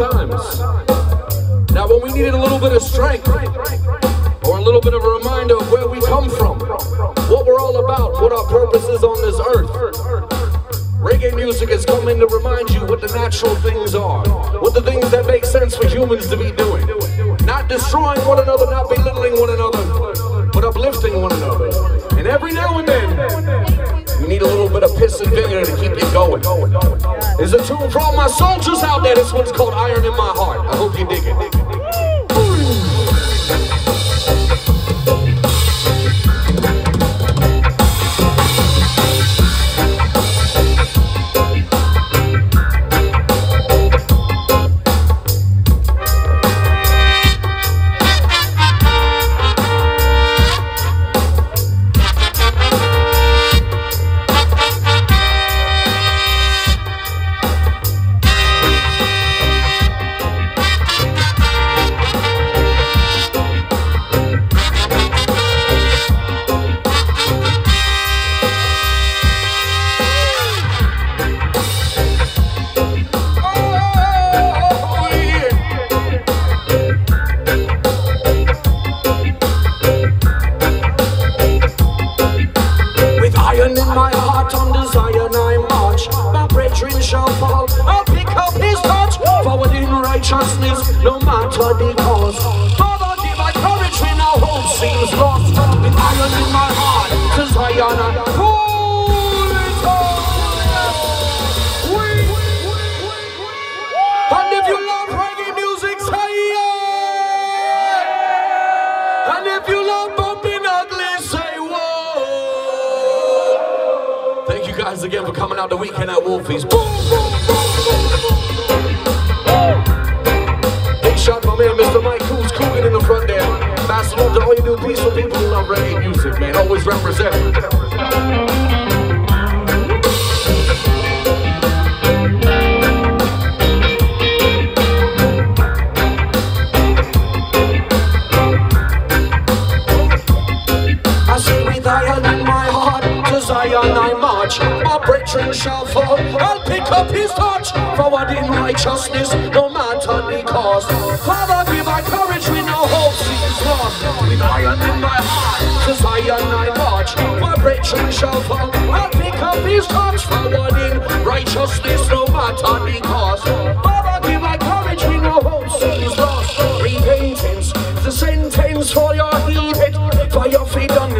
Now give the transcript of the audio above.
times. Now when we needed a little bit of strength, or a little bit of a reminder of where we come from, what we're all about, what our purpose is on this earth. Reggae music is coming to remind you what the natural things are, what the things that make sense for humans to be doing. Not destroying one another, not belittling one another, but uplifting one another. And every now and then, you need a little bit of piss and vinegar to keep you going. There's a tune for all my soldiers out there. This one's called Iron in My Heart. I hope you dig it. lion in my heart on the Zion I march. My brethren shall fall, I'll pick up his torch. Forward in righteousness, no matter the cause. Father, give my courage when our hope seems lost. With lion in my heart, to Zion I once again for coming out the weekend at Wolfies. Boom, boom, boom, Big shout my man, Mr. Mike who's Coogan in the front there. Master love to all you new peaceful people who love reggae music, man. Always represent. Zion I march, my brethren shall fall, I'll pick up his torch, forward in righteousness, no matter the cost. Father, give my courage we no hope. Seems lost, with iron in my heart, to Zion I march, my brethren shall fall, I'll pick up his torch, forward in righteousness, no matter the cost. Father, give my courage we no hope. Seems lost, repentance, the sentence for your heated, for your freedom.